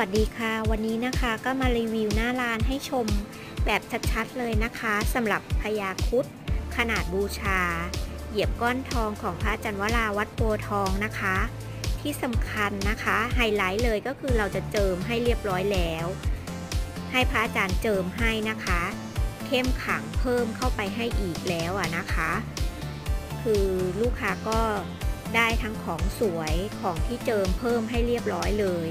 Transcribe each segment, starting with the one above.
วัสดีค่ะ วันนี้นะคะก็มารีวิวหน้าร้านให้ชมแบบชัดๆเลยนะคะสำหรับพญาคุดขนาดบูชา เหยียบก้อนทองของพระจันวราวัดโพทองนะคะ ที่สำคัญนะคะไฮไลท์เลยก็คือเราจะเจิมให้เรียบร้อยแล้ว ให้พระอาจารย์เจิมให้นะคะ เข้มขังเพิ่มเข้าไปให้อีกแล้วอะนะคะ คือลูกค้าก็ได้ทั้งของสวยของที่เจิมเพิ่มให้เรียบร้อยเลย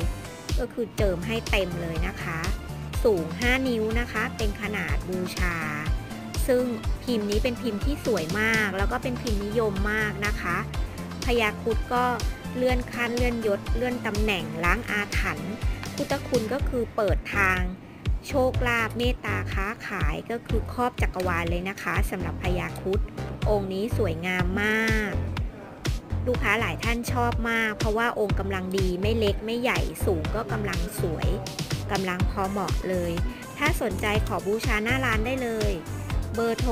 ก็คือเจิมให้เต็มเลยนะคะ สูง 5 นิ้วนะคะ เป็นขนาดบูชา ซึ่งพิมพ์นี้เป็นพิมพ์ที่สวยมาก แล้วก็เป็นพิมพ์นิยมมากนะคะพญาครุดก็เลื่อนขั้นเลื่อนยศ เลื่อนตำแหน่งล้างอาถรรพ์พุทธคุณก็คือเปิดทาง โชคลาภเมตตาค้าขายก็คือครอบจักรวาลเลยนะคะสำหรับพญาครุดองค์นี้สวยงามมาก ลูกค้าหลายท่านชอบมาก เพราะว่าองค์กำลังดีไม่เล็กไม่ใหญ่สูงก็กำลังสวยกำลังพอเหมาะเลย ถ้าสนใจขอบูชาหน้าร้านได้เลย เบอร์โทร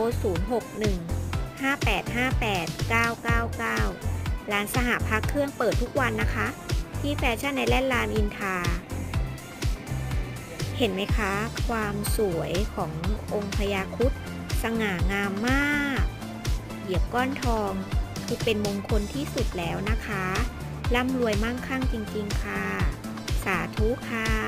061 5858 999 ร้านสหพักเครื่องเปิดทุกวันนะคะ ที่แฟชั่นในแลนด์ลานอินทา เห็นไหมคะ ความสวยขององค์พญาครุดสง่างามมาก เหยียบก้อนทอง คือเป็นมงคลที่สุดแล้วนะคะ ร่ำรวยมั่งคั่งจริง ๆ ค่ะ สาธุค่ะ